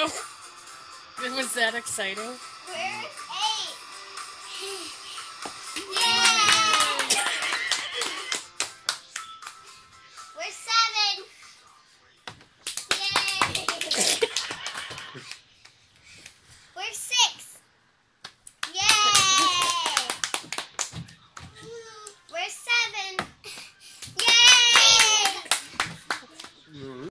Oh, was that exciting?